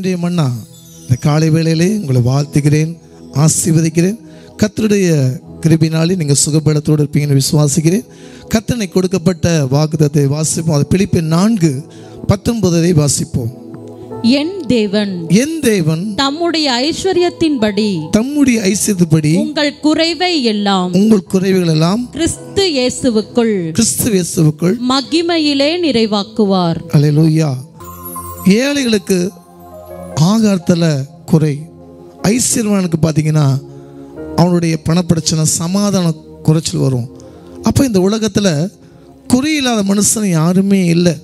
இன்றைய மன்னா இந்த காலை வேளையிலே உங்களை வாழ்த்துகிறேன் ஆசீர்வதிக்கிறேன். கத்தருடைய கிருபினாலே நீங்கள் சுகபலத்தோடு இருப்பீங்கன்னு விசுவாசிக்கிறேன். கத்தனை கொடுக்கப்பட்ட வாக்குதத்தை வாசிப்போம். அது பிலிப்பின் நான்கு பத்தொன்பதை வாசிப்போம். என் தேவன் என் தேவன் தம்முடைய ஐஸ்வர்யத்தின்படி தம்முடைய ஐசியத்துப்படி உங்கள் குறைவை எல்லாம் உங்கள் குறைவுகள் எல்லாம் கிறிஸ்து இயேசுவுக்குள் கிறிஸ்து இயேசுவுக்குள் மகிமையிலே நிறைவாக்குவார். அல்லேலூயா ஏழைகளுக்கு ஆகாரத்தில் குறை. ஐஸ்வர்யவானுக்கு பார்த்தீங்கன்னா அவனுடைய பணப்பிரச்சனை சமாதான குறைச்சல் வரும். அப்போ இந்த உலகத்தில் குறையில்லாத மனுஷன் யாருமே இல்லை.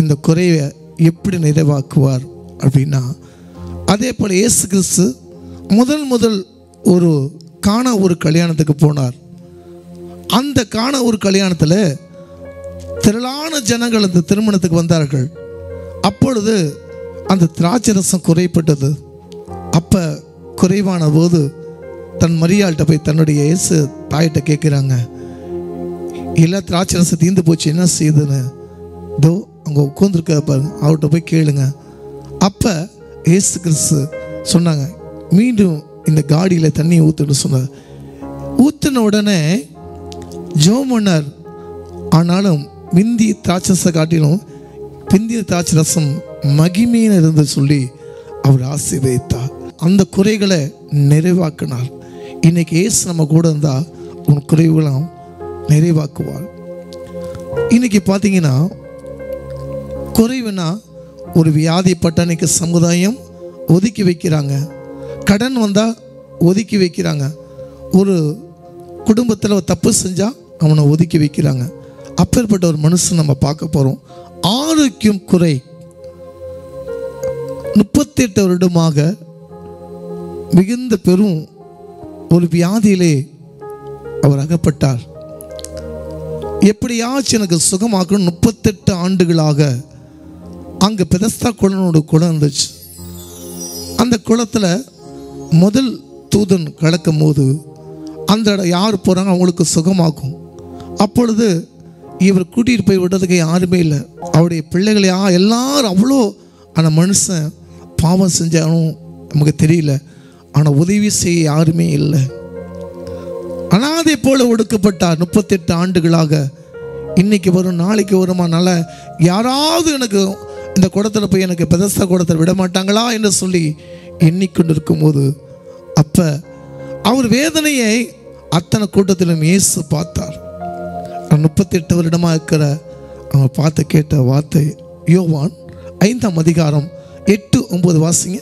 இந்த குறையை எப்படி நிறைவாக்குவார் அப்படின்னா அதே போல் இயேசு கிறிஸ்து முதல் முதல் ஒரு காண ஒரு கல்யாணத்துக்கு போனார். அந்த காண ஒரு கல்யாணத்தில் திரளான ஜனங்கள் அந்த திருமணத்துக்கு வந்தார்கள். அப்பொழுது அந்த திராட்சை ரசம் குறைப்பட்டது அப்போ குறைவான போது தன் மரியாள்கிட்ட போய் தன்னுடைய இயேசு தாயிட்ட கேட்குறாங்க எல்லா திராட்சை ரசம் தீர்ந்து போச்சு என்ன செய்யுதுன்னு தோ அங்கே உட்காந்துருக்க பாருங்க. அவர்கிட்ட போய் கேளுங்க. அப்போ ஏசு கிறிஸ்து சொன்னாங்க மீண்டும் இந்த காடியில் தண்ணியை ஊற்றுன்னு சொன்னார். ஊற்றின உடனே ஜோமன்னர் ஆனாலும் மிந்தி திராட்சரசை காட்டிலும் பிந்திய திராட்சை ரசம் மகிமையில் இருந்து சொல்லி அவர் ஆசீர்வதித்தார். அந்த குறைகளை நிறைவாக்கினார். இன்னைக்கு ஏசு நம்ம கூட இருந்தால் உன் குறைவுகளும் நிறைவாக்குவார். இன்னைக்கு பார்த்தீங்கன்னா குறைவுனா ஒரு வியாதிப்பட்ட அன்னைக்கு சமுதாயம் ஒதுக்கி வைக்கிறாங்க. கடன் வந்தால் ஒதுக்கி வைக்கிறாங்க. ஒரு குடும்பத்தில் தப்பு செஞ்சால் அவனை ஒதுக்கி வைக்கிறாங்க. அப்பேற்பட்ட ஒரு மனுஷன் நம்ம பார்க்க போகிறோம் ஆரோக்கியம் குறை. முப்பத்தெட்டு வருடமாக மிகுந்த பெரும் ஒரு வியாதியிலே அவர் அகப்பட்டார். எப்படியாச்சும் எனக்கு சுகமாக்கணும் முப்பத்தெட்டு ஆண்டுகளாக அங்கே பெதஸ்தா குளனோட குளம் இருந்துச்சு. அந்த குளத்தில் முதல் தூதன் கலக்கும் போது அந்த இடம் யார் போகிறாங்க அவங்களுக்கு சுகமாக்கும். அப்பொழுது இவர் கூட்டிகிட்டு போய் விடுறதுக்கு யாருமே இல்லை. அவருடைய பிள்ளைகளையா எல்லாரும் அவ்வளோ அந்த மனுஷன் பாவம் செஞ்சாலும் நமக்கு தெரியல. ஆனால் உதவி செய்ய யாருமே இல்லை. அனாதை போல ஒடுக்கப்பட்டார் முப்பத்தெட்டு ஆண்டுகளாக. இன்னைக்கு வரும் நாளைக்கு வருமா நல்ல யாராவது எனக்கு இந்த குடத்தில் போய் எனக்கு பெதஸ்த குடத்தில் விட மாட்டாங்களா என்று சொல்லி எண்ணிக்கொண்டு இருக்கும்போது அப்போ அவர் வேதனையை அத்தனை கூட்டத்திலும் இயேசு பார்த்தார். முப்பத்தெட்டு வருடமாக இருக்கிற அவன் பார்த்து கேட்ட வார்த்தை யோவான் ஐந்தாம் அதிகாரம் எட்டு ஒன்பது வாசிங்க.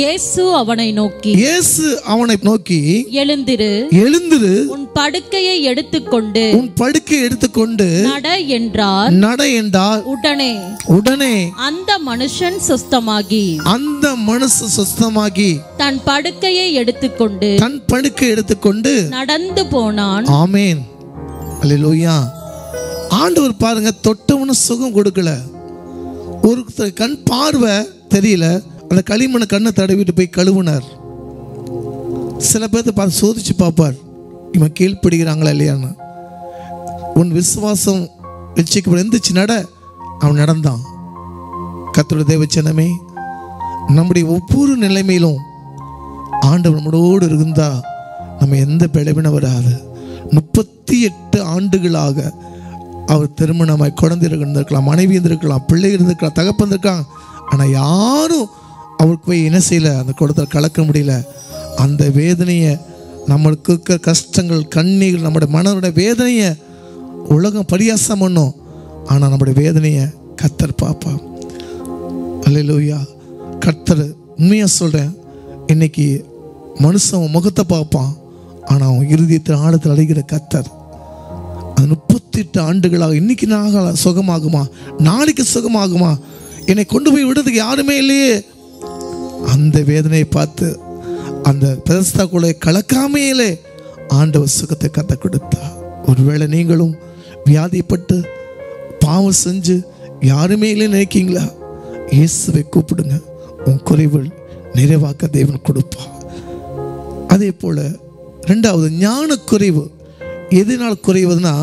இயேசு அவனை நோக்கி இயேசு அவனை நோக்கி எழுந்திரு. எழுந்திரு. உன் படுக்கையை எடுத்துக்கொண்டு உன் படுக்கை எடுத்துக்கொண்டு நட என்றார். நட என்றார். உடனே உடனே அந்த மனுஷன் சுஸ்தமாகி அந்த மனசு சுத்தமாகி தன் படுக்கையை எடுத்துக்கொண்டு தன் படுக்கை எடுத்துக்கொண்டு நடந்து போனான். ஆமேன். அல்லேலூயா ஆண்டவர் பாருங்க தொட்டவனு சுகம் கொடுக்கல. ஒரு கண் பார்வை தெரியல. அந்த களிமண்ணை கண்ணை தடவிட்டு போய் கழுவுனார். சில பேர்த்த பார்த்து சோதிச்சு பார்ப்பார். இவன் கீழ்ப்படுகிறாங்களா இல்லையான்னு. உன் விசுவாசம் வச்சுக்கு எழுந்துச்சு நட. அவன் நடந்தான். கத்தோட தேவச்சனமே நம்முடைய ஒவ்வொரு நிலைமையிலும் ஆண்டவர் நம்மளோடு இருந்தா நம்ம எந்த பிளவின வராது முப்பத்தி எட்டு ஆண்டுகளாக அவர் திருமணமாய் குழந்தை இருந்திருக்கலாம் மனைவி இருந்திருக்கலாம் பிள்ளை இருந்திருக்கலாம் தகப்பந்திருக்கான் ஆனால் யாரும் அவளுக்கு போய் என்ன செய்யலை? அந்த குடத்தில் கலக்க முடியல. அந்த வேதனையை நம்மளுக்கு இருக்கிற கஷ்டங்கள் கண்ணீர் நம்முடைய மனதோட வேதனையை உலகம் பரியாசம் பண்ணும். ஆனால் நம்முடைய வேதனையை கத்தர் பார்ப்பா. அல்லையா கத்தர் உண்மையாக சொல்கிறேன் இன்னைக்கு மனுஷன் முகத்தை பார்ப்பான். ஆனால் அவன் இருதயத்தில் ஆழத்தில் அடைகிற கத்தர் அது முப்பத்தெட்டு ஆண்டுகளாக இன்னைக்கு நான் சுகமாகுமா? நாளைக்கு சுகமாகுமா? என்னை கொண்டு போய் விடுறதுக்கு யாருமே இல்லையே. அந்த வேதனையை பார்த்து அந்த பிரதஸ்தா கூட கலக்காமையிலே ஆண்டவர் சுகத்தை கத்த கொடுத்தா ஒருவேளை நீங்களும் வியாதிப்பட்டு பாவம் செஞ்சு யாருமே இல்லை நினைக்கீங்களா? இயேசுவை கூப்பிடுங்க. உன் குறைவுகள் நிறைவாக்க தேவன் கொடுப்பான் அதே போல் ரெண்டாவது ஞான குறைவு எதனால் குறைவதுன்னா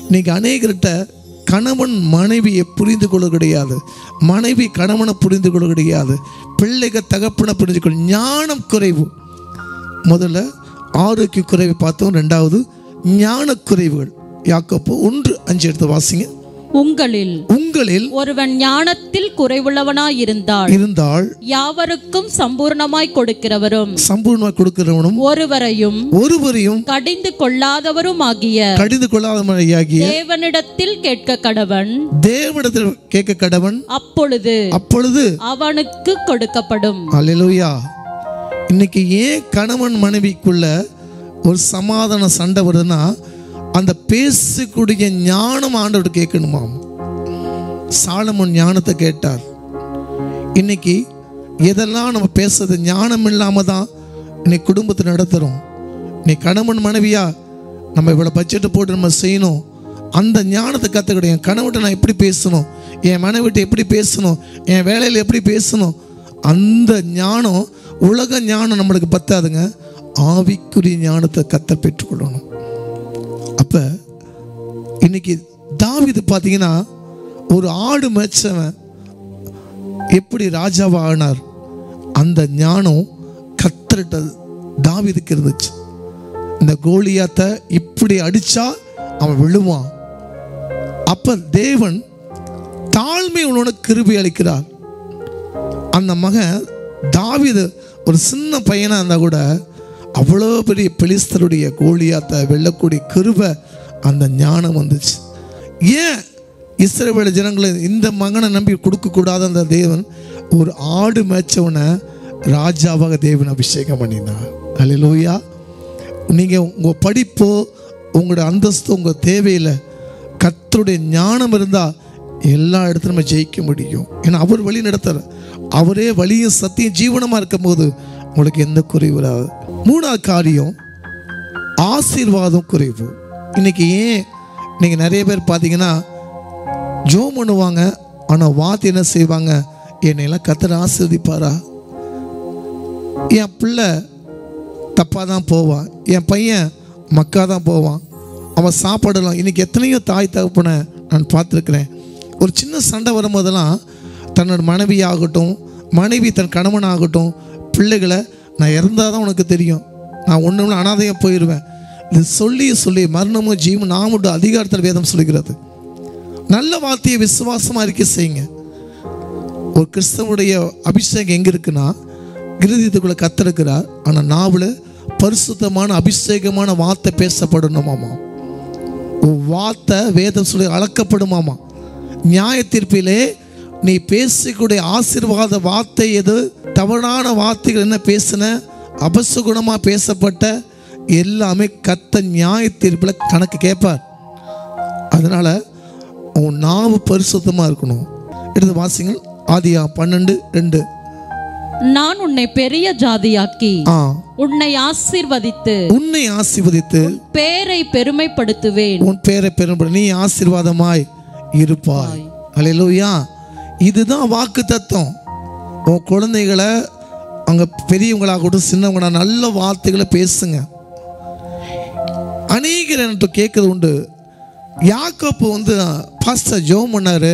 இன்னைக்கு அநேகர்கிட்ட கணவன் மனைவியை புரிந்து கொள்ள கிடையாது. மனைவி கணவனை புரிந்து கொள்ள கிடையாது. பிள்ளைகள் தகப்பனை புரிந்து கொள்ள ஞானம் குறைவு. முதல்ல ஆரோக்கிய குறைவை பார்த்தோம். ரெண்டாவது ஞான குறைவுகள் யாக்கப்போ ஒன்று அஞ்சு எடுத்து வாசிங்க. உங்களில் உங்களில் ஒருவன் ஞானத்தில் குறைவுள்ளவனாயிருந்தால் இருந்தால் யாவருக்கும் சம்பூர்ணமாய் கொடுக்கிறவரும் சம்பூர்ணமாக கொடுக்கிறவனும் ஒருவரையும் ஒருவரையும் கடிந்து கொள்ளாதவரும் ஆகிய கடிந்து கொள்ளாத மழையாகிய தேவனிடத்தில் கேட்க கடவன் தேவனிடத்தில் கேட்க கடவன் அப்பொழுது அப்பொழுது அவனுக்கு கொடுக்கப்படும். அல்லேலூயா. இன்னைக்கு ஏன் கணவன் மனைவிக்குள்ள ஒரு சமாதான சண்டை வருதுன்னா அந்த பேசக்கூடிய ஞானம் ஆண்டவர் கேட்கணுமாம். சாலமன் ஞானத்தை கேட்டார். இன்னைக்கு எதெல்லாம் நம்ம பேசுறது ஞானம் இல்லாமல் தான் இன்னைக்கு குடும்பத்தை நடத்துகிறோம் நீ கணவன் மனைவியா நம்ம இவ்வளோ பட்ஜெட்டு போட்டு நம்ம செய்யணும். அந்த ஞானத்தை கற்றுக்கிடும் என் கணவன்கிட்ட நான் எப்படி பேசணும்? என் மனைவிட்ட எப்படி பேசணும்? என் வேலையில் எப்படி பேசணும்? அந்த ஞானம் உலக ஞானம் நம்மளுக்கு பத்தாதுங்க. ஆவிக்குரிய ஞானத்தை கத்த பெற்றுக்கொள்ளணும். அப்போ இன்னைக்கு தாவிது பார்த்தீங்கன்னா ஒரு ஆடு மேய்ச்சவன் எப்படி ராஜாவானார் அந்த ஞானம் கத்தரிட்ட தாவிதுக்கு இருந்துச்சு. இந்த கோலியாத்தை இப்படி அடித்தா அவன் விழுவான். அப்போ தேவன் தாழ்மை உன்னோட கிருபி அளிக்கிறார். அந்த மகன் தாவிது ஒரு சின்ன பையனாக இருந்தால் கூட அவ்வளோ பெரிய பிளிஸ்தருடைய கோலியாத்தை வெல்லக்கூடிய கிருபை அந்த ஞானம் வந்துச்சு. ஏன் இஸ்ரவேல ஜனங்களை இந்த மகனை நம்பி கொடுக்கக்கூடாத அந்த தேவன் ஒரு ஆடு மேய்ச்சவனை ராஜாவாக தேவன் அபிஷேகம் பண்ணினார். அலையிலோயா நீங்கள் உங்கள் படிப்போ உங்களோட அந்தஸ்து உங்கள் தேவையில் கத்தருடைய ஞானம் இருந்தால் எல்லா இடத்துலையும் நம்ம ஜெயிக்க முடியும். ஏன்னா அவர் வழி நடத்துகிற அவரே வழியும் சத்தியம் ஜீவனமாக இருக்கும் போது உங்களுக்கு எந்த குறைவு வராது. மூணாவது காரியம் ஆசீர்வாதம் குறைவு. இன்னைக்கு ஏன் நீங்கள் நிறைய பேர் பார்த்தீங்கன்னா ஜோம் பண்ணுவாங்க ஆனால் வாத்து என்ன செய்வாங்க? என்னையெல்லாம் கத்தர் ஆசீர்வதிப்பாரா? என் பிள்ளை தப்பாக தான் போவான். என் பையன் மக்கா தான் போவான். அவன் சாப்பாடலாம் இன்னைக்கு எத்தனையோ தாய் தகப்பனை நான் பார்த்துருக்குறேன். ஒரு சின்ன சண்டை வரும்போதெல்லாம் தன்னோட மனைவி ஆகட்டும் மனைவி தன் கணவன் ஆகட்டும் பிள்ளைகளை நான் இறந்தால் தான் உனக்கு தெரியும். நான் ஒன்றும் அனாதையாக போயிடுவேன் இது சொல்லி சொல்லி மரணமும் ஜீவன் நாமுடைய அதிகாரத்தில் வேதம் சொல்கிறது நல்ல வார்த்தையை விசுவாசமாக இருக்க செய்யுங்க. ஒரு கிறிஸ்தவனுடைய அபிஷேகம் எங்கே இருக்குன்னா கிருதித்துக்குள்ளே கத்திருக்கிறார் ஆனால் நாவில் பரிசுத்தமான அபிஷேகமான வார்த்தை பேசப்படணுமாமா? வார்த்தை வேதம் சொல்லி அளக்கப்படுமாமா? நியாய தீர்ப்பிலே நீ பேசக்கூடிய ஆசீர்வாத வார்த்தை எது? தவறான வார்த்தைகள் என்ன பேசின? அபசுகுணமாக பேசப்பட்ட எல்லாமே கத்த நியாய தீர்ப்பில் கணக்கு கேட்பார். அதனால் உன் நாவு பரிசுத்தமாக இருக்கணும். எடுத்து வாசிங்கள் ஆதியா பன்னெண்டு ரெண்டு. நான் உன்னை பெரிய ஜாதியாக்கி உன்னை ஆசீர்வதித்து உன்னை ஆசீர்வதித்து பேரை பெருமைப்படுத்துவேன். உன் பேரை பெரும்பட நீ ஆசீர்வாதமாய் இருப்பாய். அல்லேலூயா இதுதான் வாக்கு தத்துவம். உன் குழந்தைகளை அங்கே பெரியவங்களாகட்டும் சின்னவங்களா நல்ல வார்த்தைகளை பேசுங்க. அநேகர் என்கிட்ட கேட்குறது உண்டு. யாக்கோப்பு வந்து பாஸ்டர் ஜோம் பண்ணார்.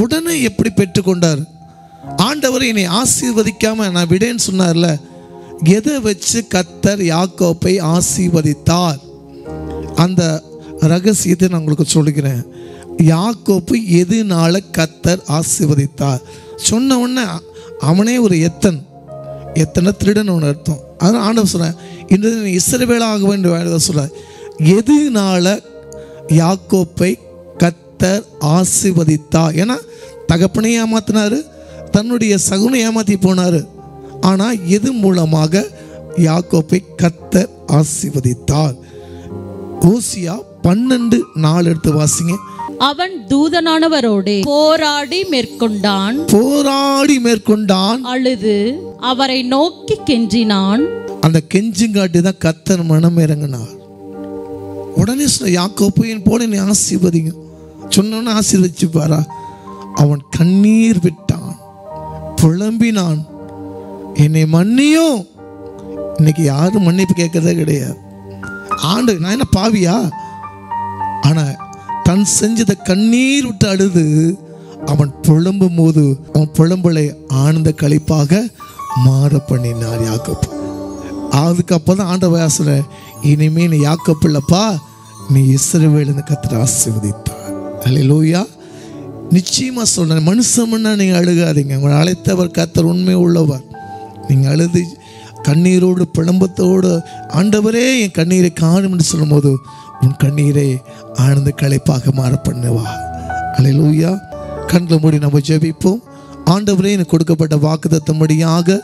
உடனே எப்படி பெற்றுக்கொண்டார் ஆண்டவர் என்னை ஆசீர்வதிக்காமல் நான் விடேன்னு சொன்னார்ல. எதை வச்சு கத்தர் யாக்கோப்பை ஆசீர்வதித்தார்? அந்த ரகசியத்தை நான் உங்களுக்கு சொல்லுகிறேன். யாக்கோப்பு எதுனால கத்தர் ஆசீர்வதித்தார்? சொன்ன உடனே அவனே ஒரு எத்தன். எத்தனை திருடன் ஒன்று அர்த்தம். அதான் ஆண்டவர் சொல்கிறேன் இன்று நீ இஸ்ரவேலாக வேண்டும் சொல்கிறேன் சொல்ல எதுனால யாக்கோப்பை கத்தர் ஆசீர்வதித்தா ஏன்னா தகப்பனை ஏமாத்தினாரு தன்னுடைய சகுனை ஏமாத்தி போனாரு. ஆனால் எது மூலமாக யாக்கோப்பை கத்தர் ஆசீர்வதித்தார்? ஓசியா பன்னெண்டு நாலு எடுத்து வாசிங்க. அவன் தூதனானவரோடே போராடி மேற்கொண்டான். போராடி மேற்கொண்டான். அழுது அவரை நோக்கி கெஞ்சினான். அந்த கெஞ்சுங்காட்டி தான் கத்தர் மனம் இறங்கினார் உடனே சொன்ன யாக்கோப்பு என் போல என்னை ஆசீர்வதிங்க சொன்னோன்னு பாரா. அவன் கண்ணீர் விட்டான். புலம்பினான். என்னை மன்னியும். இன்னைக்கு யாரும் மன்னிப்பு கேட்கறதே கிடையாது. ஆண்டு நான் என்ன பாவியா? ஆனால் தன் செஞ்சதை கண்ணீர் விட்டு அழுது அவன் புலம்பும் போது அவன் புலம்பலை ஆனந்த களிப்பாக மாற பண்ணினார் யாக்கோப்பு அதுக்கப்புறம் அப்பதான் ஆண்ட வயசுல இனிமே நீ யாக்கப்பில்லப்பா நீ இஸ்ரவேல்னு கத்திர ஆசீர்வதித்தார் அலையிலூயா நிச்சயமாக சொல்கிறேன் மனுஷம்னா நீங்கள் அழுகாதீங்க. உங்களை அழைத்தவர் கத்தர் உண்மை உள்ளவர். நீங்கள் அழுது கண்ணீரோடு பிளம்பத்தோடு ஆண்டவரே என் கண்ணீரை காணும் என்று சொல்லும்போது உன் கண்ணீரை ஆனந்த களைப்பாக மாற பண்ணுவா அலையிலூயா கண்களை மூடி நம்ம ஜெபிப்போம். ஆண்டவரே எனக்கு கொடுக்கப்பட்ட வாக்குத்தத்தம்படியாக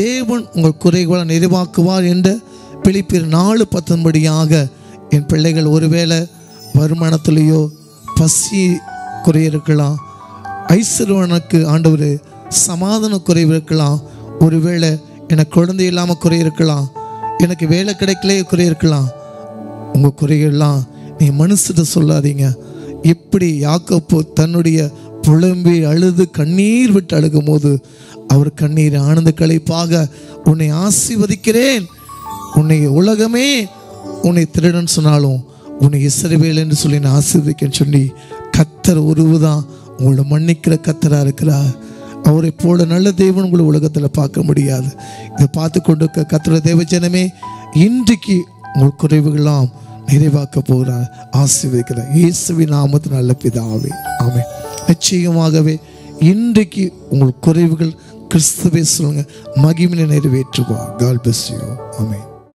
தேவன் உங்கள் குறைகளை நிறைவாக்குவார் என்ற பிலிப்பியர் நாலு பத்தன்படியாக என் பிள்ளைகள் ஒருவேளை வருமானத்திலேயோ பசி குறை இருக்கலாம் ஐஸ்வர்யனுக்கு ஆண்டவர் சமாதான குறைவு இருக்கலாம். ஒருவேளை எனக்கு குழந்தை இல்லாமல் குறை இருக்கலாம். எனக்கு வேலை கிடைக்கலையே குறை இருக்கலாம். உங்கள் குறைகள்லாம் நீ மனுஷத்தை சொல்லாதீங்க. எப்படி யாக்கப்போ தன்னுடைய புலம்பி அழுது கண்ணீர் விட்டு அழுகும் போது அவர் கண்ணீர் ஆனந்த களைப்பாக உன்னை ஆசிர்வதிக்கிறேன். உன்னை உலகமே உன்னை திருடன் சொன்னாலும் உன்னை இசைவேல் என்று சொல்லி நான் ஆசீர்வதிக்கன்னு சொல்லி கத்தர் உருவுதான் உங்களை மன்னிக்கிற கத்தரா இருக்கிறார். அவரை போல நல்ல தெய்வம் உங்களை உலகத்தில் பார்க்க முடியாது. இதை பார்த்து கொண்டு இருக்க கத்தர தேவஜனமே இன்றைக்கு உங்கள் குறைவுகளாம் நிறைவாக்க போகிறார். ஆசீர்வதிக்கிறார் இயேசுவின் நாமத்து நல்ல பிதாவே. ஆமே நிச்சயமாகவே இன்றைக்கு உங்கள் குறைவுகள் கிறிஸ்துவே சொல்லுங்க. மகிமினை நிறைவேற்றுவா கால் பெஸ் யூ